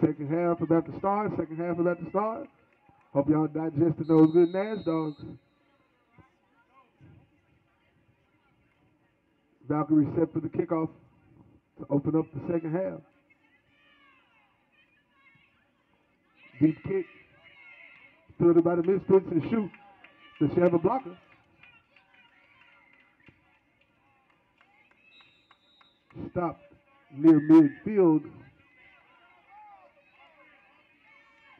Second half about to start. Second half about to start. Hope y'all digested those good Nash dogs. Valkyrie set for the kickoff to open up the second half. Deep kick. Thrown by the Mizfits and shoot. Does she have a blocker? Stopped near midfield.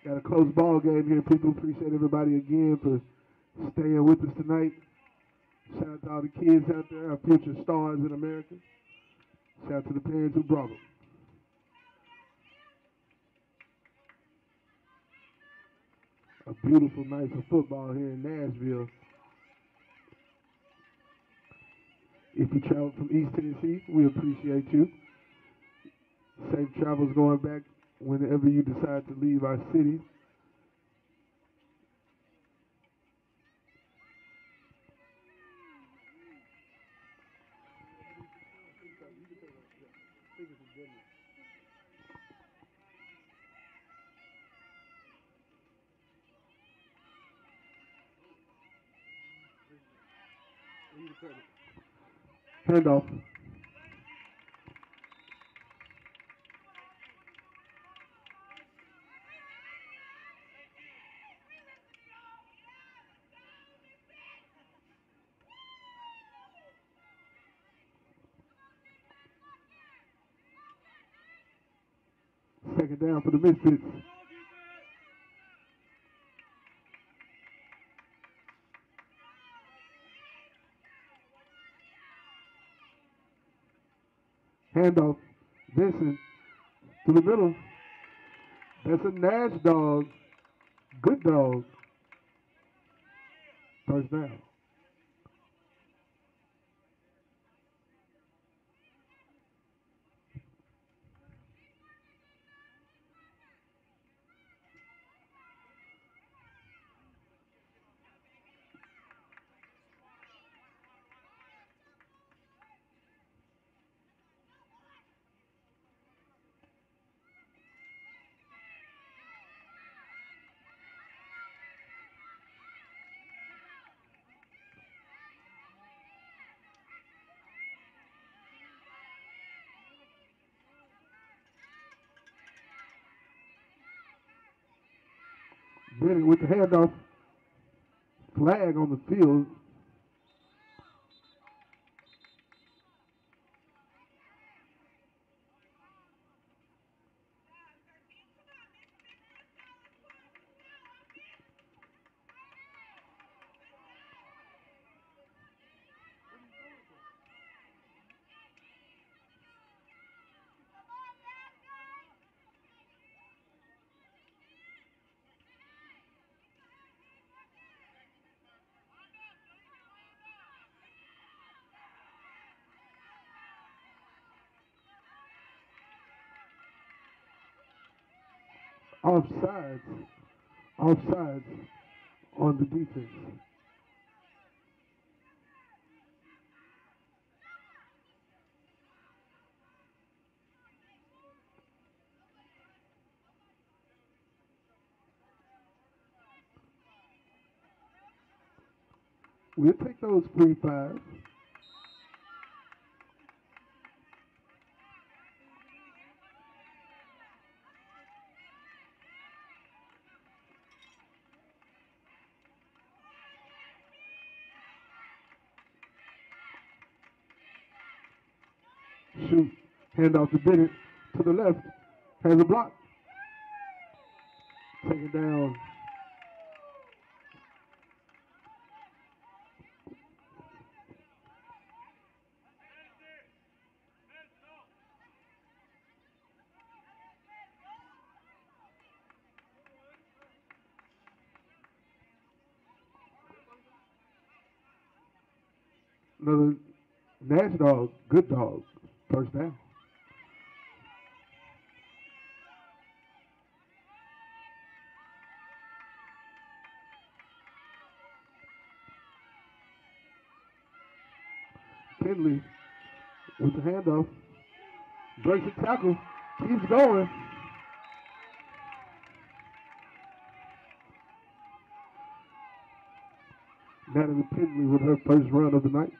Got a close ball game here. People appreciate everybody again for staying with us tonight. Shout out to all the kids out there, our future stars in America. Shout out to the parents who brought them. A beautiful night of football here in Nashville. If you travel from East Tennessee, we appreciate you. Safe travels going back whenever you decide to leave our city. Handoff. Down for the Mizfits. Handoff. Vincent to the middle. That's a Nash dog. Good dog. First with the handoff. Flag on the field. Offsides. Offsides on the defense. We'll take those three fives. Hand off to Bennett. To the left. Has a block. Take it down. Another Nash dog, good dog, first down. Henley with the handoff. Breaks the tackle. Keeps going. Natalie Penley with her first run of the night.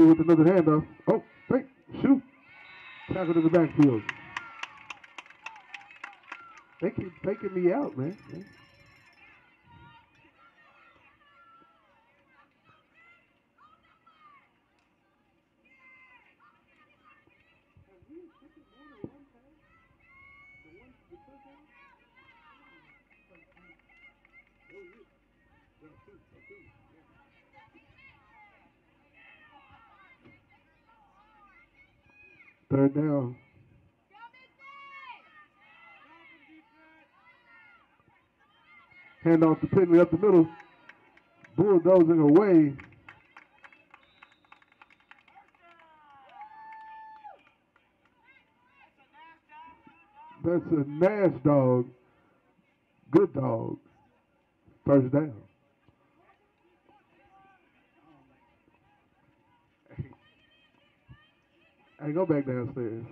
With another handoff. Oh, wait, shoot. Tackle to the backfield. They keep faking me out, man. Third down. Hand off to Pendley up the middle. Bulldozing away. That's a Nash dog. Good dog. First down. Hey, go back downstairs.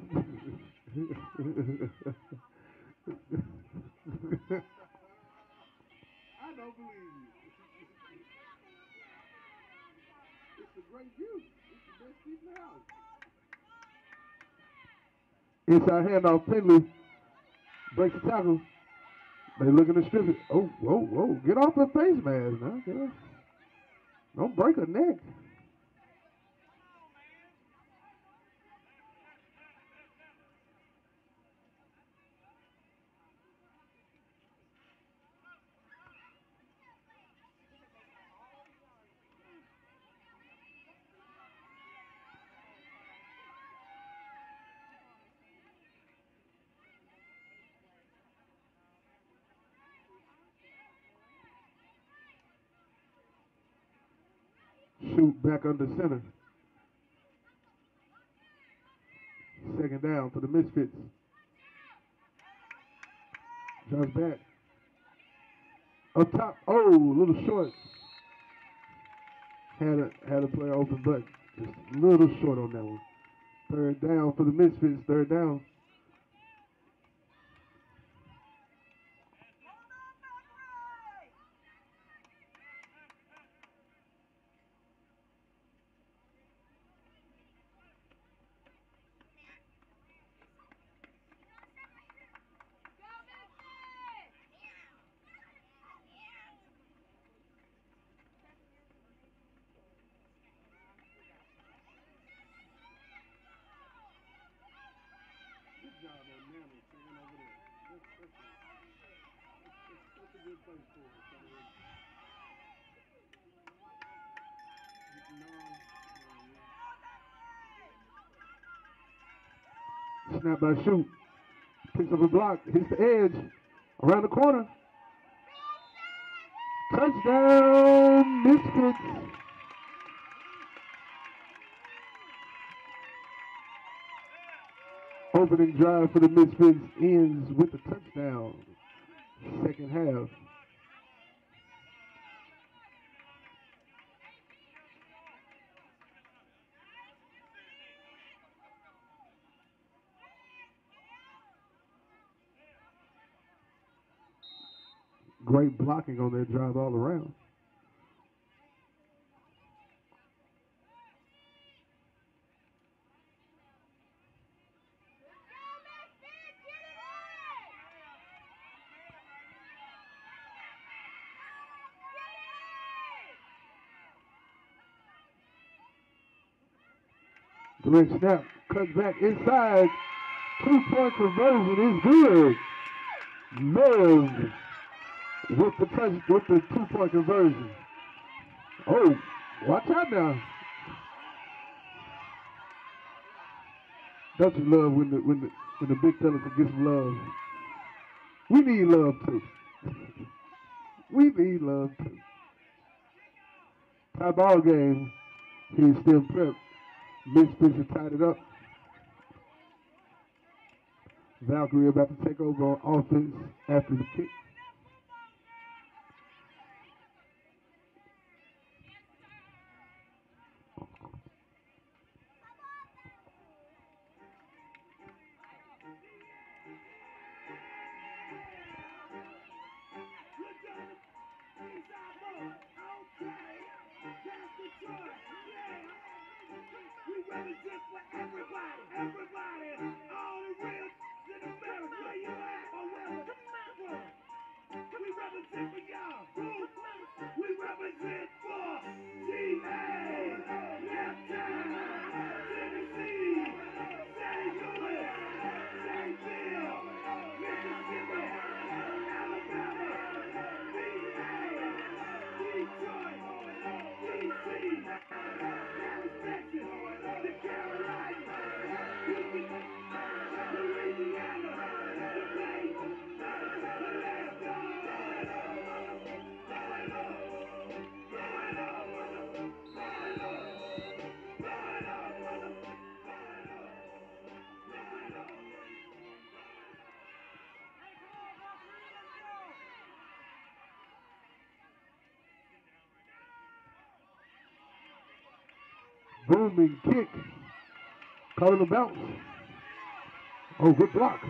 Don't believe you. It's a great view. It's the best seat in the house. Inside handoff, Pendley breaks the tackle. They looking to strip it. Oh, whoa, whoa. Get off her face mask now. Don't break her neck. Shoot back under center. Second down for the Mizfits. Josh back. Up top. Oh, a little short. Had a had a player open, but just a little short on that one. Third down for the Mizfits. Third down. Good job on Nana staying over there. That's, that's, a, that's, that's a good place for her. No, by shoot. Picks up a block. Hits the edge. Around the corner. Touchdown, Mizfits. Opening drive for the Mizfits ends with a touchdown. Second half. Great blocking on that drive all around. Direct snap, cuts back inside. Two point conversion is good. Mills with the touch with the two point conversion. Oh, watch out now. You love when the when the when the big fellas can get some love? We need love too. we need love too. Tie ball game. He's still prepped. Mizfits have tied it up. Valkyrie about to take over on offense after the kick. Let me just for everybody, everybody. Booming kick. Calling the bounce. Oh, good block.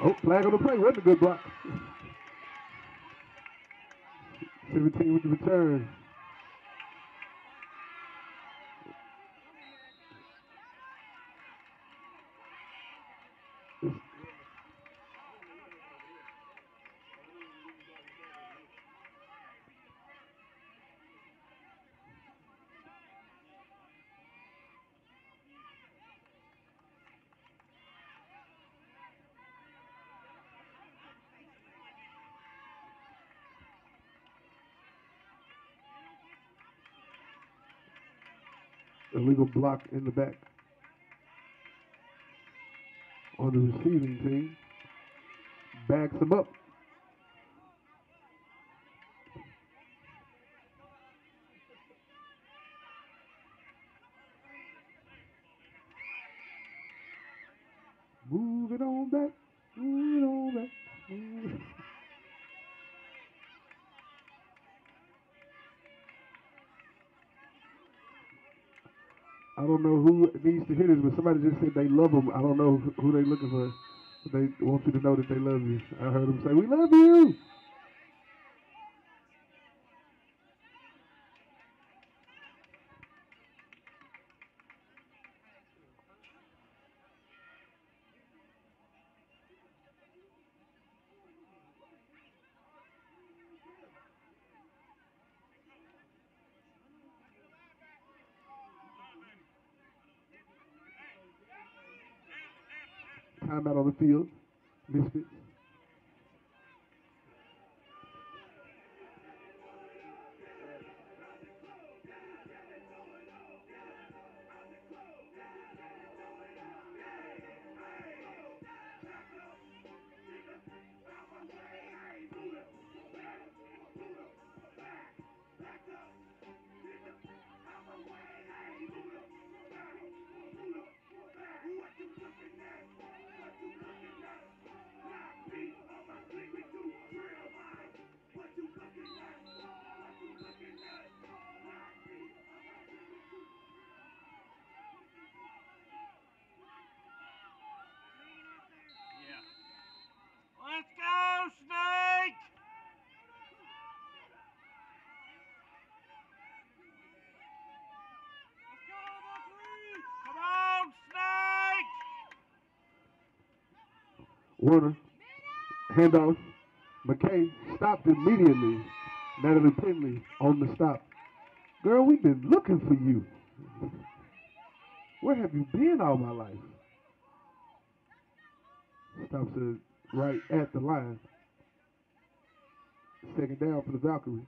Oh, flag on the play. Wasn't a good block. 17 with the return. Illegal block in the back on the receiving team. Backs him up. Move it on back. Move it on back. Move it. I don't know who needs to hear this, but somebody just said they love them. I don't know who they looking for. They want you to know that they love you. I heard them say, "We love you." Timeout on the field. Mizfits. Warner. Handoff. McKay stopped immediately. Natalie Pinley on the stop. Girl, we've been looking for you. Where have you been all my life? Stops it right at the line. Second down for the Valkyrie.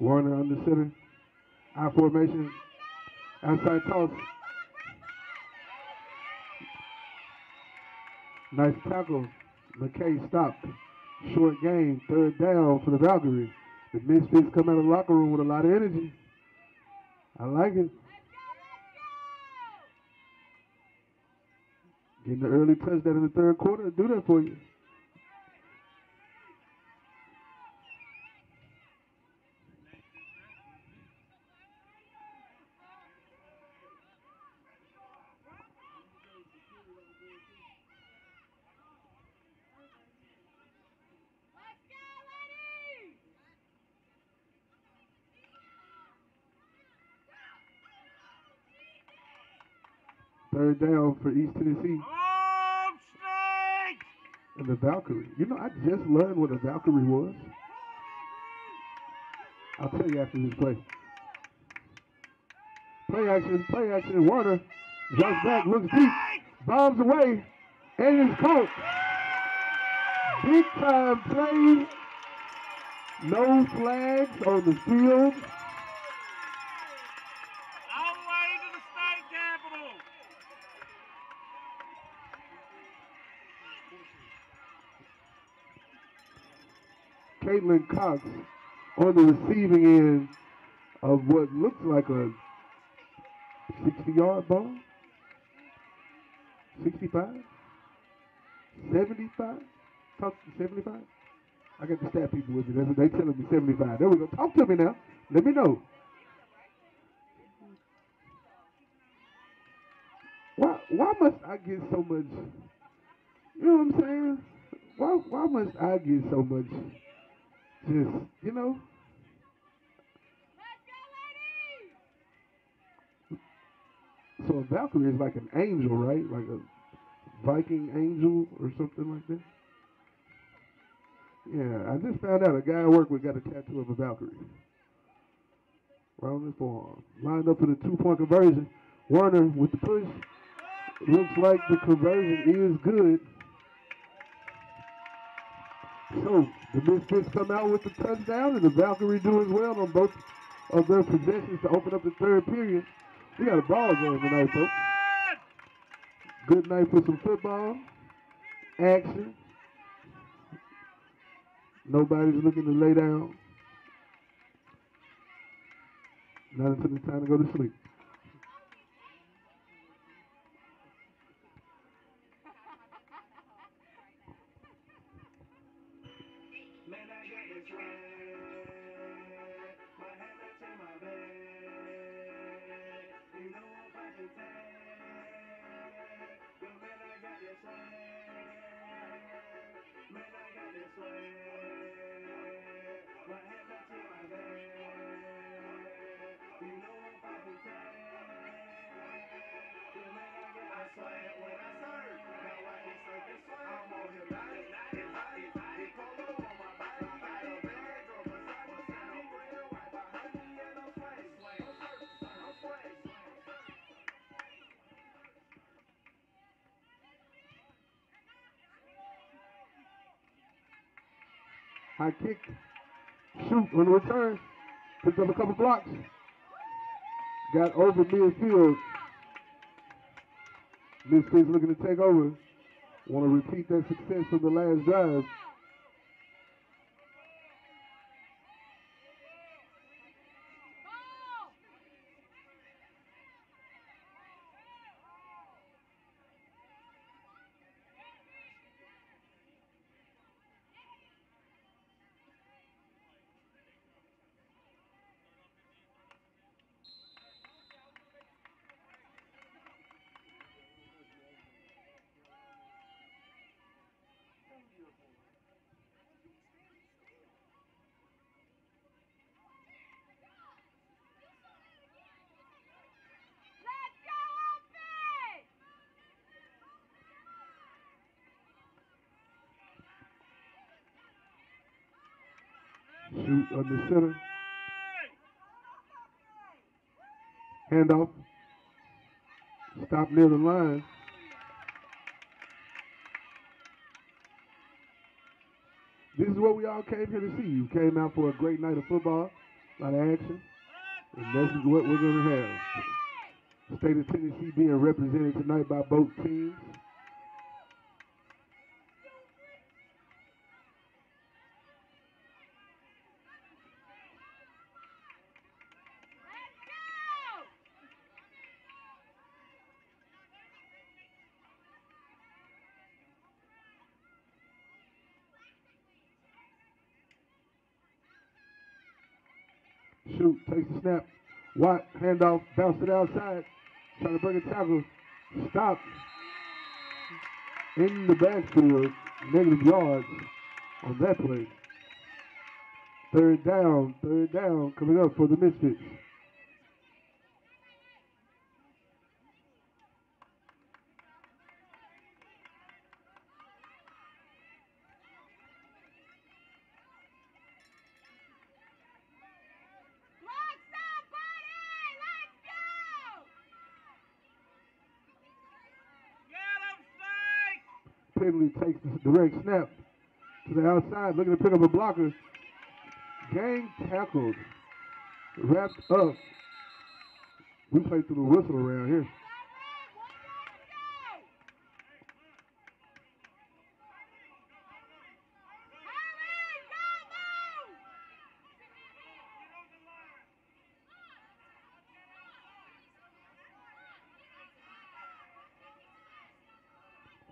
Warner on the center. our formation. Outside toss. Nice tackle. McKay stopped. Short game. Third down for the Valkyrie. The Mizfits come out of the locker room with a lot of energy. I like it. Getting the early touchdown in the third quarter do that for you. Down for East Tennessee Come on, Snake! and the Valkyrie. You know, I just learned what a Valkyrie was. I'll tell you after this play. Play action, play action. Warner drops back, looks deep, bombs away, and it's caught. Big time play. No flags on the field. Caitlin Cox on the receiving end of what looks like a 60 yard ball. 65? 75? Talk to 75? I got the stat people with me. They telling me 75. There we go. Talk to me now. Let me know. Why why must I get so much you know what I'm saying? Why why must I get so much just you know? So a valkyrie is like an angel right? Like a viking angel or something like that? Yeah i just found out a guy i work with got a tattoo of a valkyrie right on his forearm lined up for the two-point conversion. Warner with the push. Looks like the conversion is good so the Mizfits come out with the touchdown, and the Valkyrie do as well on both of their possessions to open up the third period. We got a ball game tonight, folks. Good night for some football, action. Nobody's looking to lay down. Not until it's time to go to sleep. High kick, shoot on the return, picked up a couple blocks, got over midfield. Mizfits looking to take over. Want to repeat that success from the last drive. On the center. Handoff. Stop near the line. This is what we all came here to see. You came out for a great night of football, a lot of action, and this is what we're going to have. State of Tennessee being represented tonight by both teams. Shoot, the snap. Watt, handoff, bounce it outside. Trying to bring a tackle. Stop. In the backfield. Negative yards on that play. Third down, third down coming up for the Mizfits. Block somebody! Let's go! Get him, Snake! Penley takes the direct snap to the outside, looking to pick up a blocker. Gang tackled, wrapped up. We play through the whistle around here.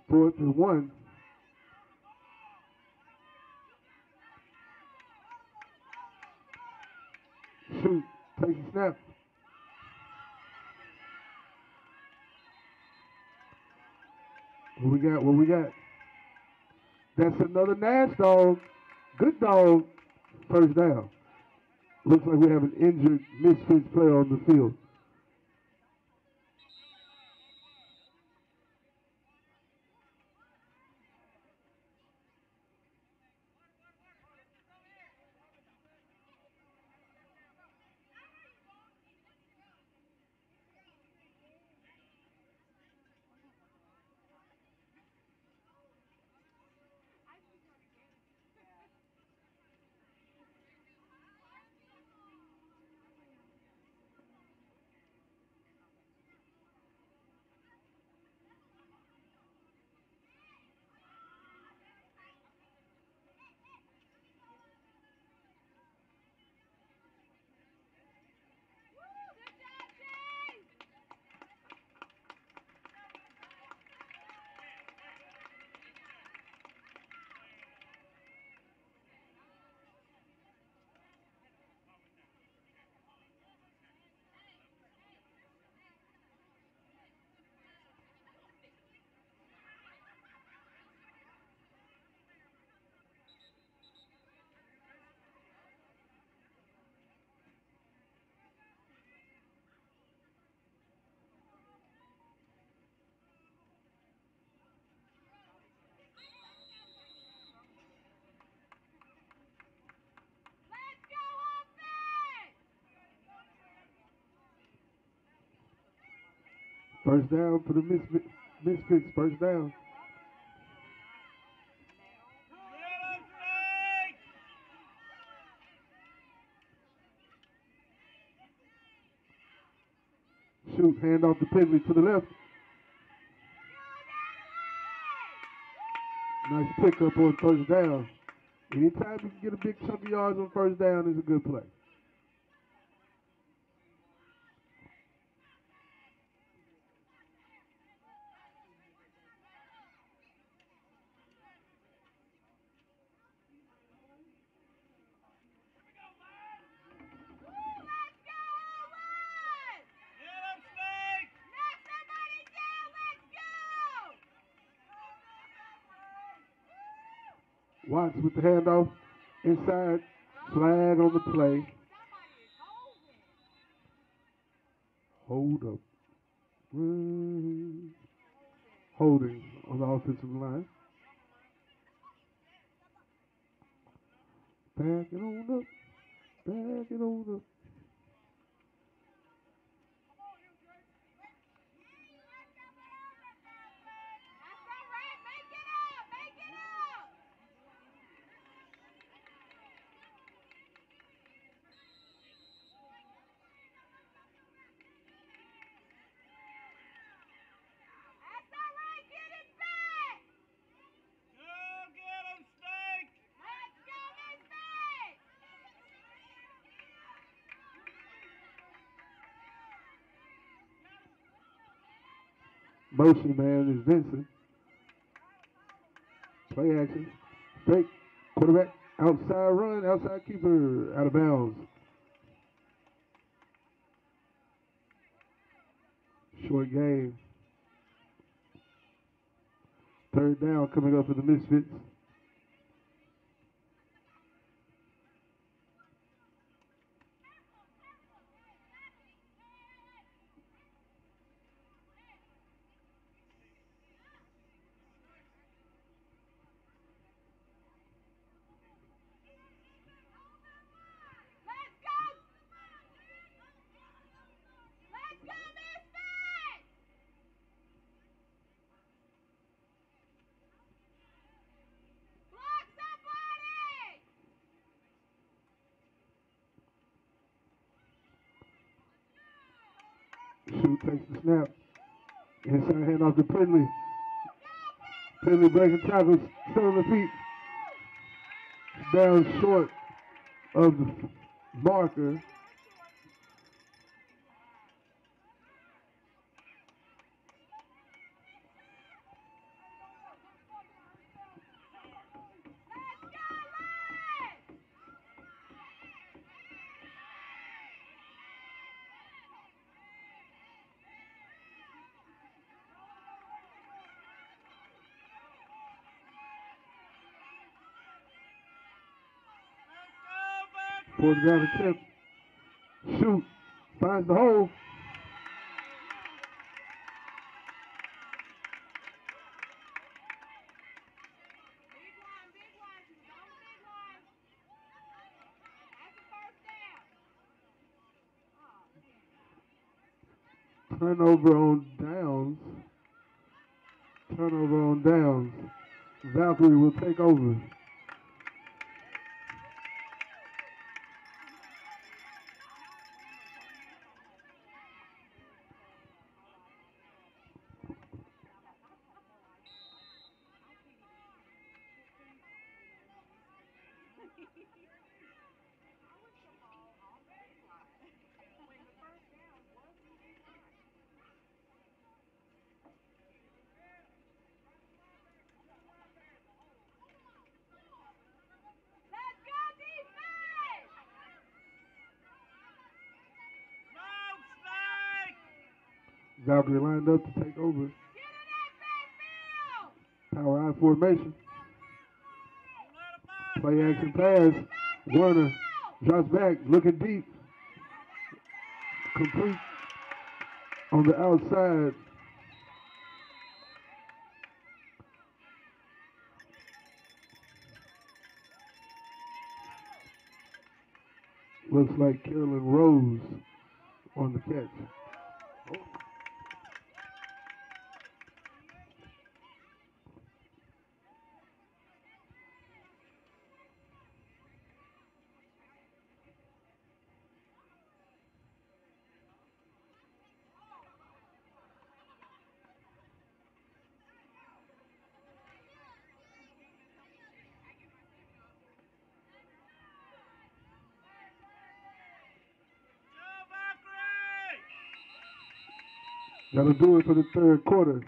Fourth and one. Shoot, takes a What we got? What we got? That's another Nash dog. Good dog. First down. Looks like we have an injured Mizfits player on the field. First down for the Mizfits. First down. Shoot, hand off to Penley to the left. Nice pickup on first down. Anytime you can get a big chunk of yards on first down is a good play. Let's go Owen! Get him, Snake! Knock somebody down! Let's go! Watts with the handoff. Inside. Flag on the play. Hold up. Holding on the offensive line. Back it on up. Back it on up. Motion man is Vincent. Play action. Fake. Quarterback. Outside run. Outside keeper. Out of bounds. Short game. Third down coming up for the Mizfits. Takes the snap. Inside hand off to Penley. Penley breaking tackles, still the feet. Down short of the marker. Let's go, Lions! Let's go, Valkyrie! Fourth down attempt. Shoot. Finds the hole. Big one, big one. Go big one. That's a first down. Oh, Turnover on downs. Turnover on downs. Valkyrie will take over. Let's go, defense! Move, Snake! Valkyrie lined up to take over. Get in that backfield! Power I formation. Don't let him Play action pass. Warner drops back, looking deep. Complete on the outside. Looks like Carolyn Rose on the catch. Go, Valkyrie! That'll do it for the third quarter.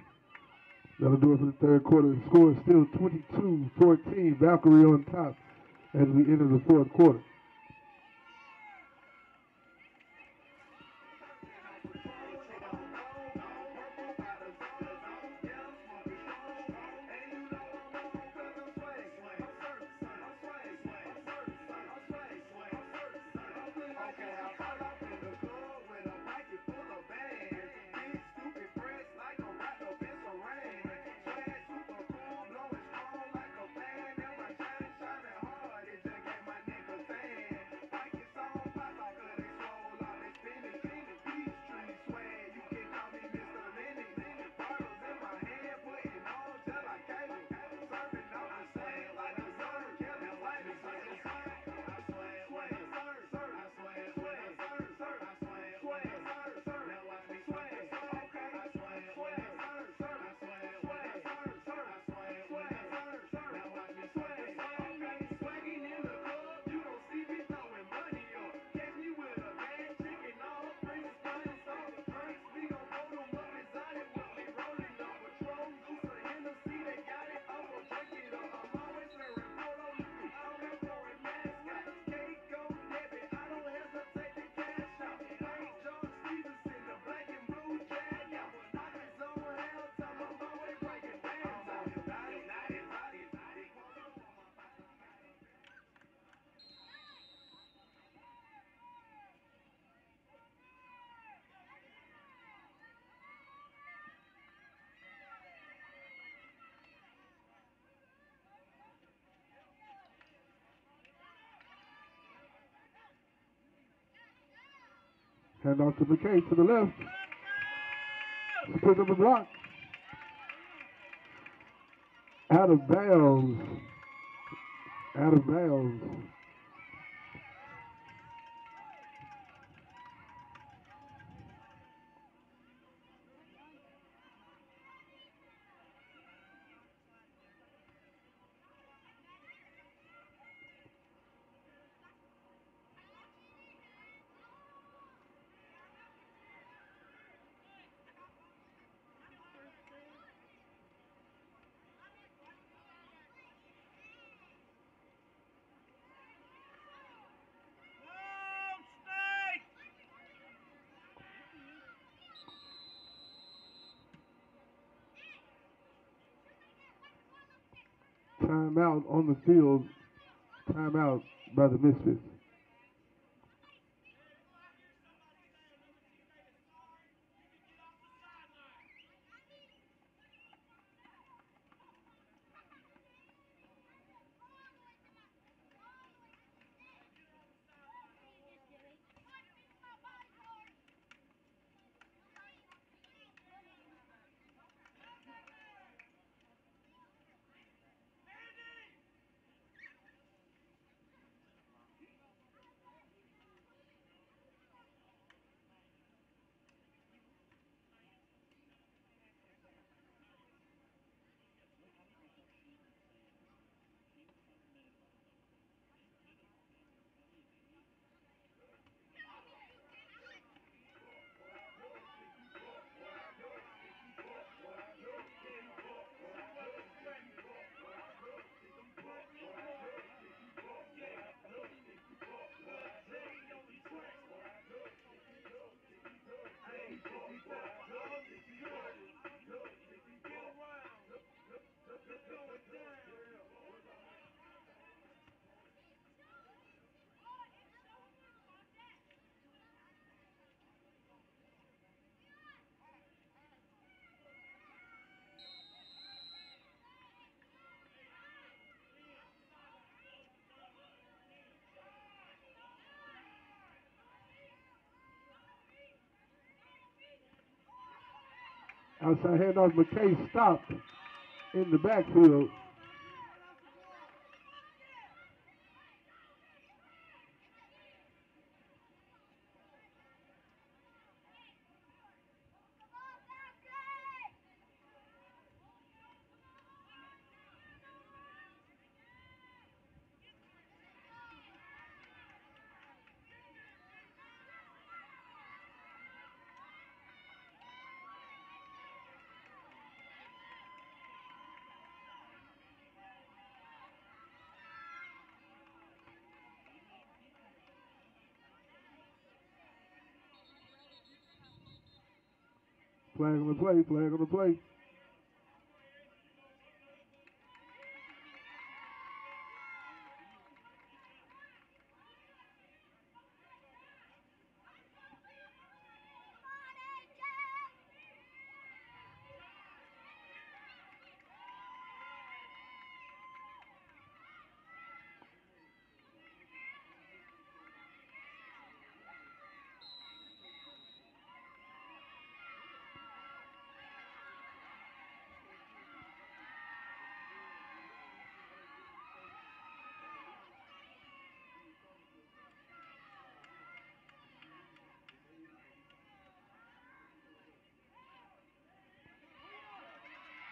That'll do it for the third quarter. The score is still 22-14. Valkyrie on top as we enter the fourth quarter. Hand off to McKay to the left. She picks up a block. Out of bounds. Out of bounds. Timeout on the field. Timeout by the Mizfits. Outside handoff, McKay stopped in the backfield. Flag on the play, flag on the play.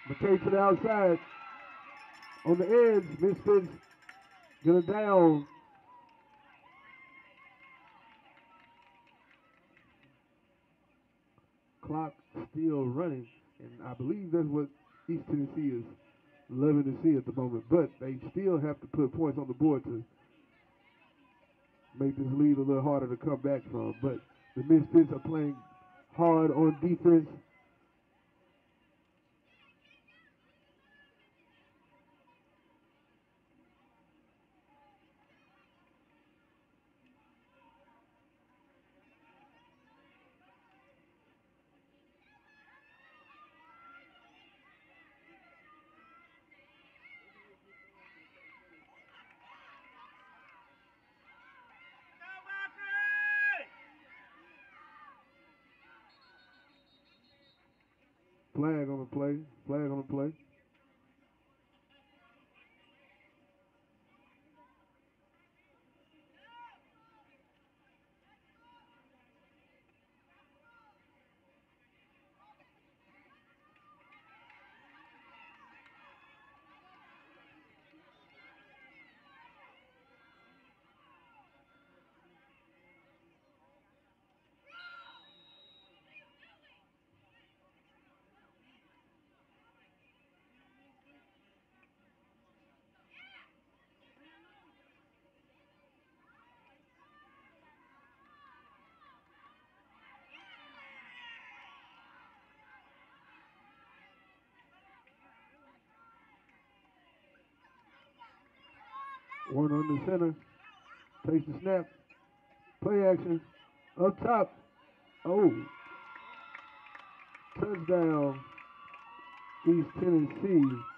McKay to the outside. On the edge, Mizfits it down. Clock still running, and I believe that's what East Tennessee is loving to see at the moment. But they still have to put points on the board to make this lead a little harder to come back from. But the Mizfits are playing hard on defense. Go, Valkyrie! Flag on the play. Flag on the play. One on the center. Takes the snap. Play action. Up top. Oh. Touchdown. East Tennessee.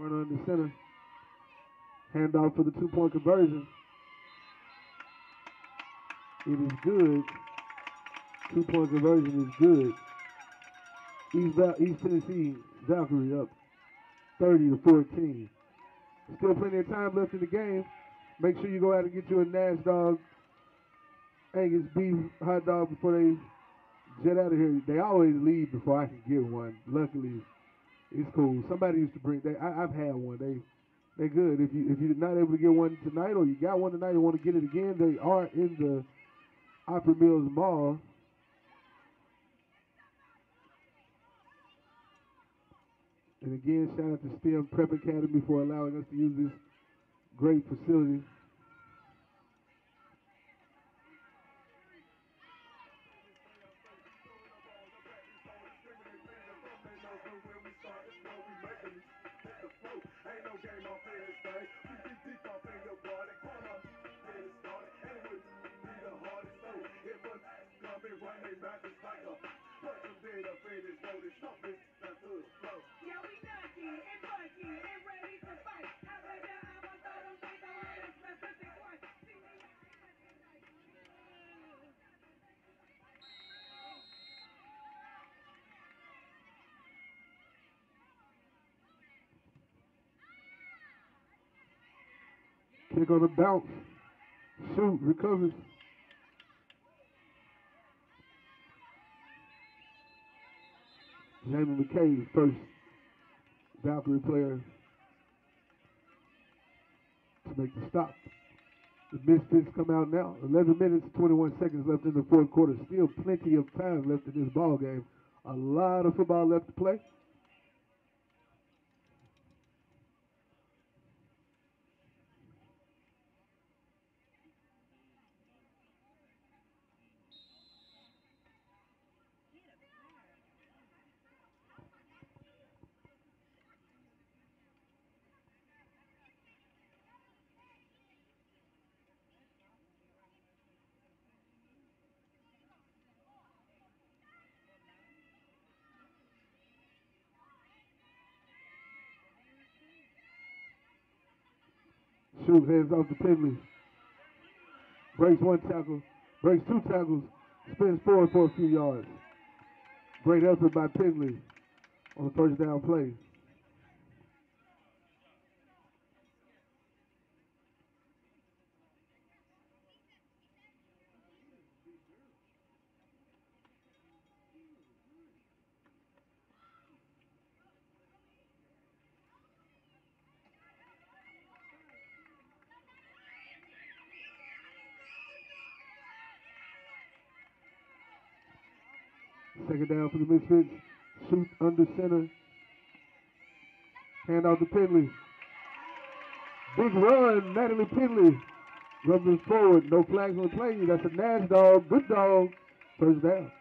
One on the center. Handoff for the two point conversion. It is good. Two point conversion is good. East, Val- East Tennessee Valkyrie up 30 to 14. Still plenty of time left in the game. Make sure you go out and get you a Nash dog, Angus beef hot dog before they jet out of here. They always leave before I can get one. Luckily, it's cool. Somebody used to bring. They, I, I've had one. They, they good. If you if you're not able to get one tonight, or you got one tonight and want to get it again, they are in the Opry Mills Mall. And again, shout out to STEM Prep Academy for allowing us to use this great facility. Yeah, we nucky and bucky and ready to fight. How about that? I'm a throw them things around and specific one. Kick on the bounce. Shoot, recovers. Jamie McKay, first Valkyrie player to make the stop. The Mizfits come out now. 11 minutes, 21 seconds left in the fourth quarter. Still plenty of time left in this ball game. A lot of football left to play. Shoot, hands off to Finley. Breaks one tackle, breaks two tackles, spins forward for a few yards. Great effort by Pinley on the first down play. Second down for the Mizfits. Shoot under center. Hand off to Penley. Big run, Natalie Penley. Rubbing forward. No flags on the play. That's a Nash dog. Good dog. First down.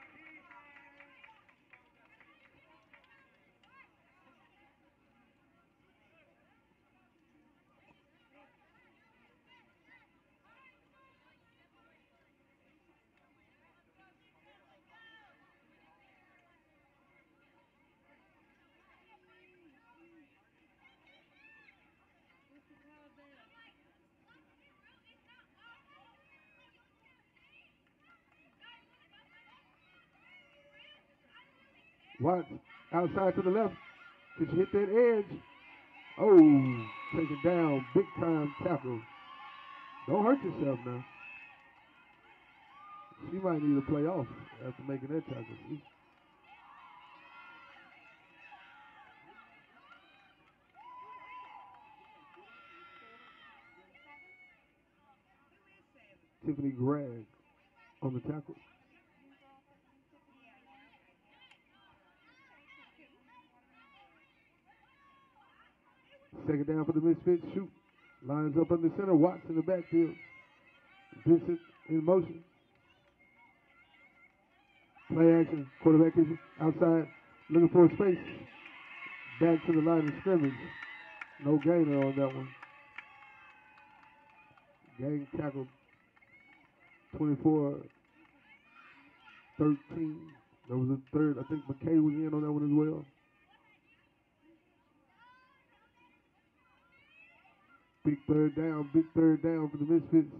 Watts outside to the left. Did you hit that edge? Oh, take it down. Big time tackle. Don't hurt yourself now. She might need to play off after making that tackle. Tiffany Gregg on the tackle. Second down for the Mizfits. Shoot. Lines up under center. Watts in the backfield. Vincent in motion. Play action. Quarterback is outside. Looking for space. Back to the line of scrimmage. No gainer on that one. Gang tackle 24 13. That was a third. I think McKay was in on that one as well. Big third down, big third down for the Mizfits.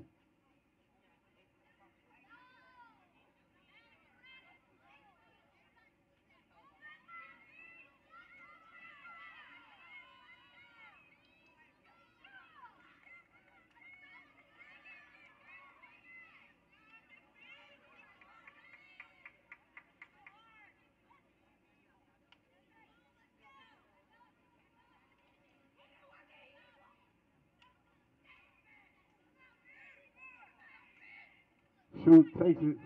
It.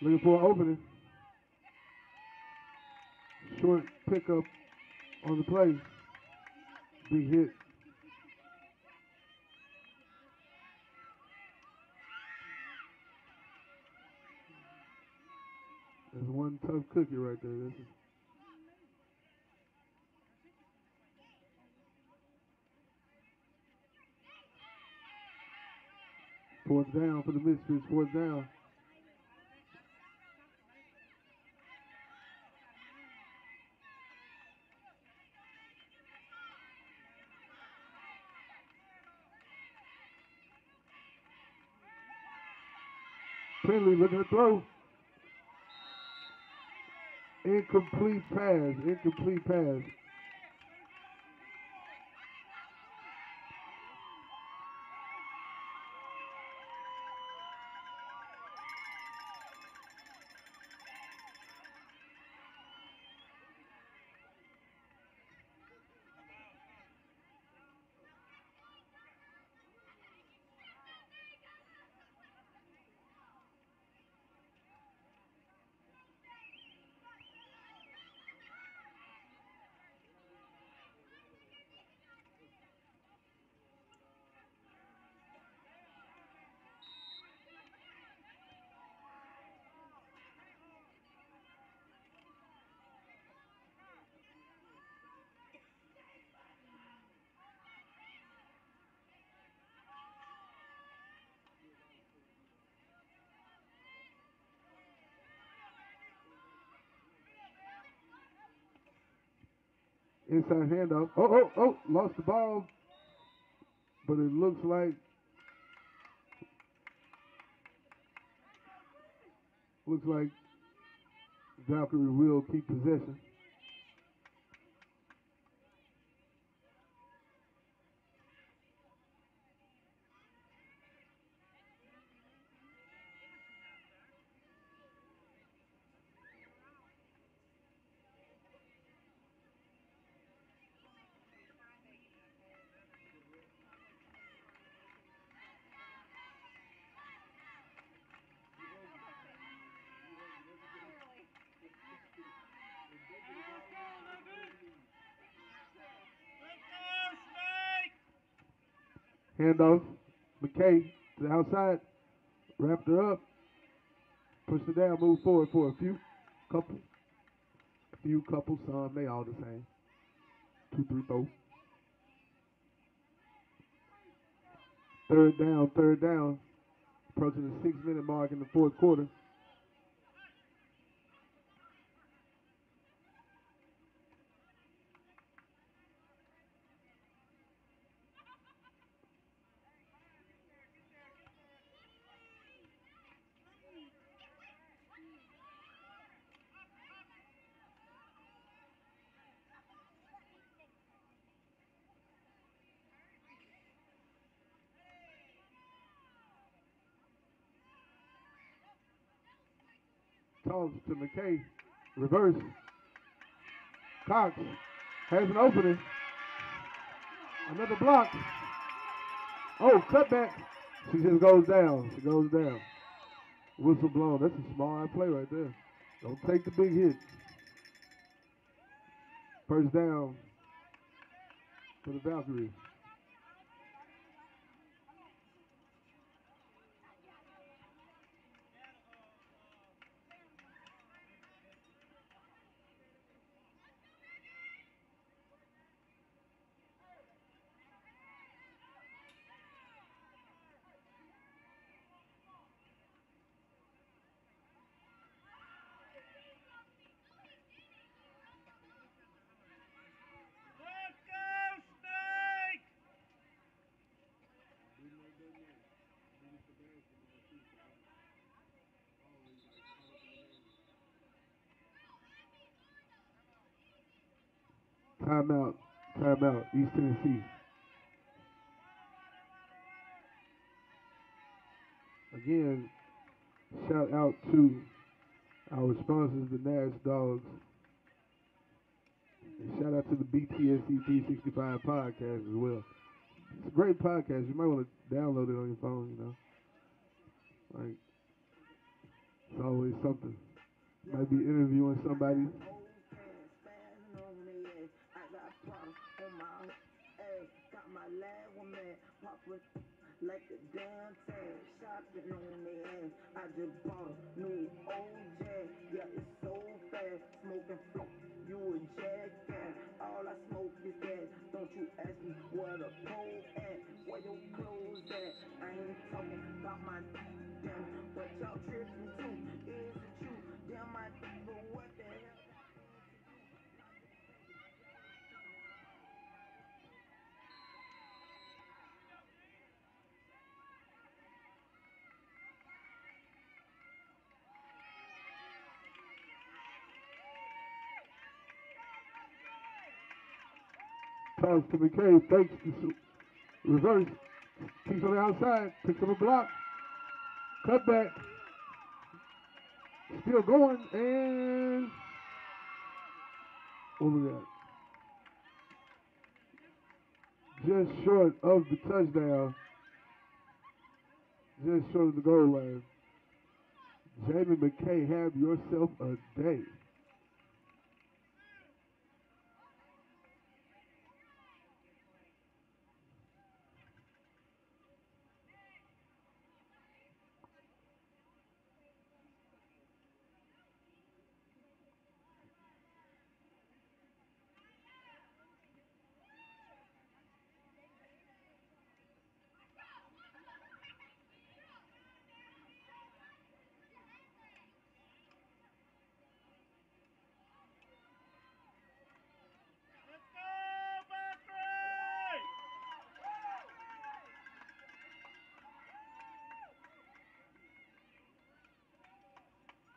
Looking for an opening. Short pickup on the play. Big hit. There's one tough cookie right there. Fourth down for the Mizfits. Fourth down. Finley looking to throw. Incomplete pass. Incomplete pass. Inside handoff. Oh, oh, oh, lost the ball. But it looks like looks like Valkyrie will keep possession. Handoff. McKay to the outside. Wrapped her up. Pushed her down. Move forward for a few. Couple. Few couple. Some. They all the same. Two, three, four. Third down. Third down. Approaching the six minute mark in the fourth quarter. Toss to McKay. Reverse. Cox has an opening. Another block. Oh, cutback. She just goes down. She goes down. Whistle blown. That's a small play right there. Don't take the big hit. First down for the Valkyries. Timeout. Timeout. East Tennessee. Again, shout out to our sponsors, the Nash Dogs. And shout out to the BTSC 365 podcast as well. It's a great podcast. You might want to download it on your phone, you know. Like, it's always something. Might be interviewing somebody. Like a damn tag, shopping on the ass. I just bought a new OJ. Yeah, it's so fast, smoking flow. You a jackass. All I smoke is gas. Don't you ask me where the pole at, where your clothes at. I ain't talking about my damn, but y'all tripping too. Is it true? Damn, I but what Toss to McKay, fakes the reverse, keeps on the outside, picks up a block, cut back, still going, and what we got? Just short of the touchdown, just short of the goal line. Jamie McKay, have yourself a day.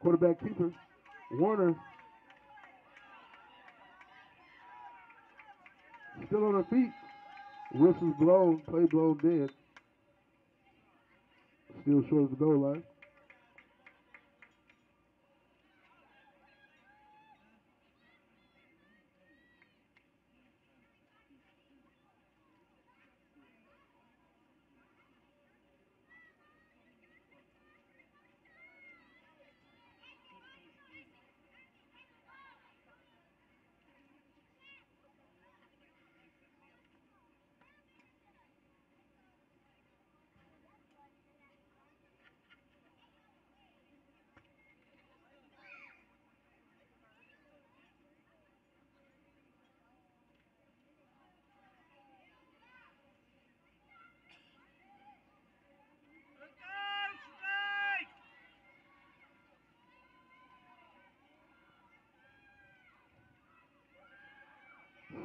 Quarterback keeper, Warner. Still on her feet. Whistle's blown, play blown dead. Still short of the goal line.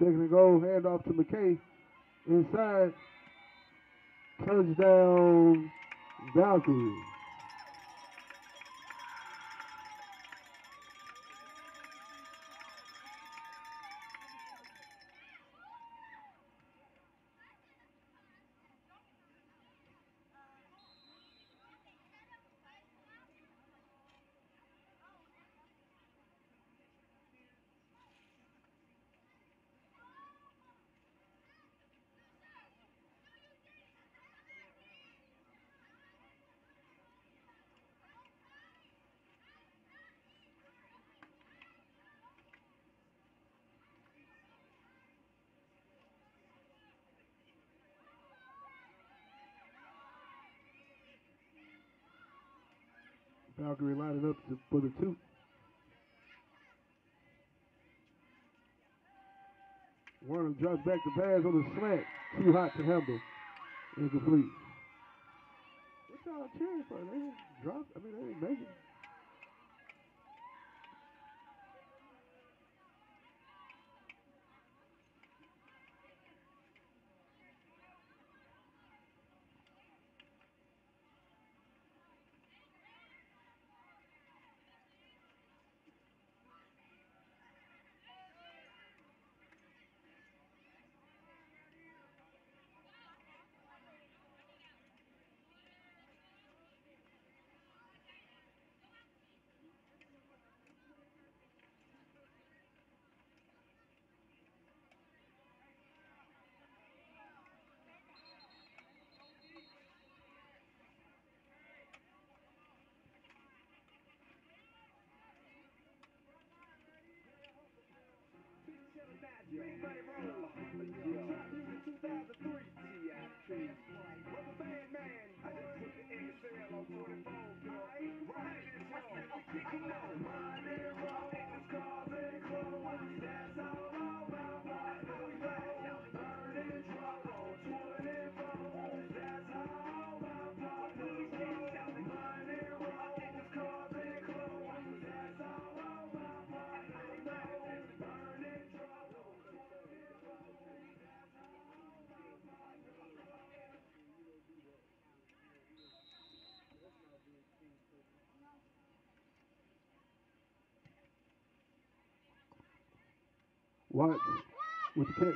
Second and goal, hand off to McKay. Inside. Touchdown, Valkyrie. Valkyrie lining up to, for the two. Warner drops back the pass on the slant. Too hot to handle. Incomplete. What y'all cheering for? They didn't drop. I mean, they didn't make it. Big Money Roll. Trap music 2003. T.I.P. Watts with the catch.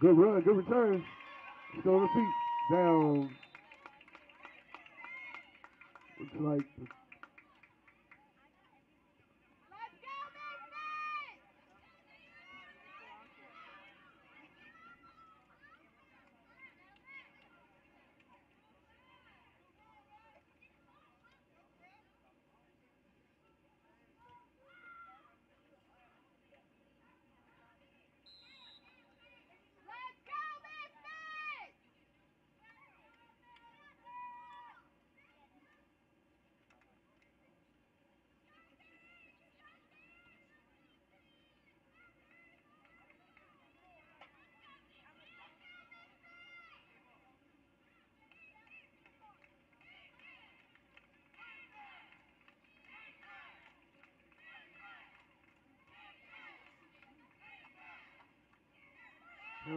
Good run, good return. Still on the feet. Down. Looks like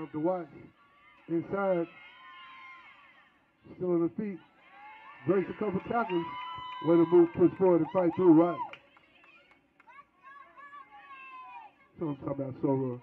off to Watts. Inside. Still on the feet. Breaks a couple tackles. Way to move, push forward and fight through right? So I'm talking about Sora.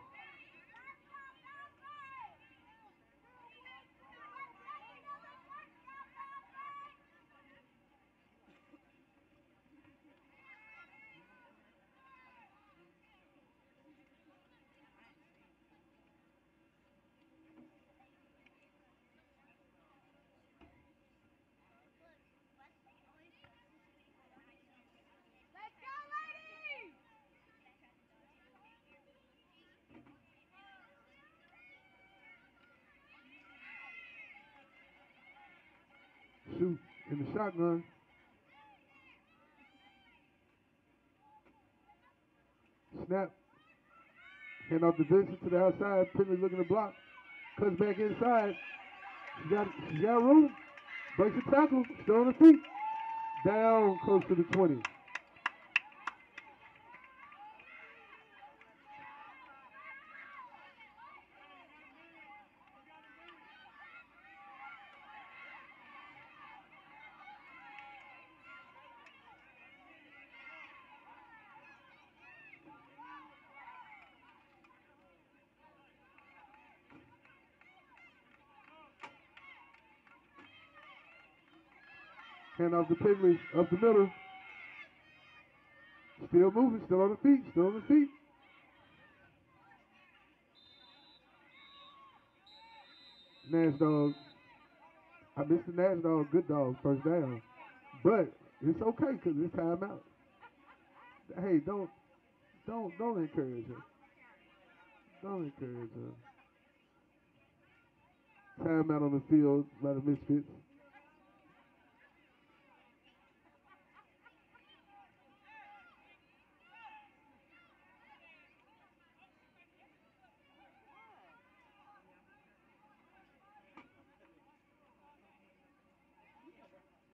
Let's go, ladies! Shoot in the shotgun. Snap. Hand off to Vincent to the outside. Finley looking to block. Cuts back inside. She got she got room. Breaks the tackle. Still on the feet. Down close to the 20. Hand off to Pigley up the middle. Still moving, still on the feet, still on the feet. Nash dog. I missed the Nash dog, good dog, first down. But it's okay because it's timeout. Hey, don't don't don't encourage her. Don't encourage her. Timeout on the field by the Mizfits.